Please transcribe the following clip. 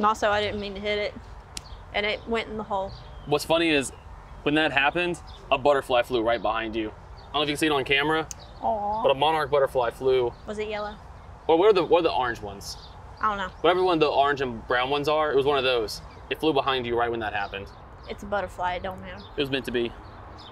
And also, I didn't mean to hit it, and it went in the hole. What's funny is when that happened, a butterfly flew right behind you. I don't know if you can see it on camera, Aww. but a monarch butterfly flew. Was it yellow? Or what are the what are the orange ones? I don't know. Whatever one the orange and brown ones are, it was one of those. It flew behind you right when that happened. It's a butterfly. It don't matter. It was meant to be.